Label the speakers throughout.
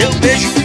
Speaker 1: Eu beijo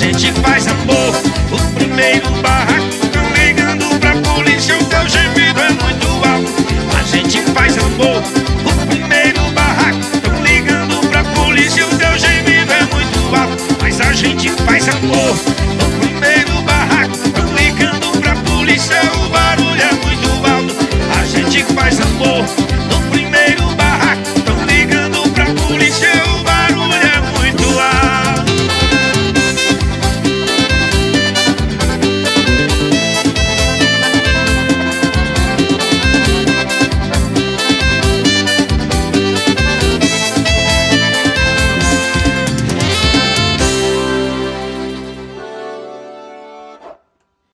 Speaker 1: A gente faz amor. O primeiro barraco tá barracão ligando pra polícia O teu gemido é muito alto. A gente faz amor. O primeiro barraco barracão ligando pra polícia O teu gemido é muito alto. Mas a gente faz amor.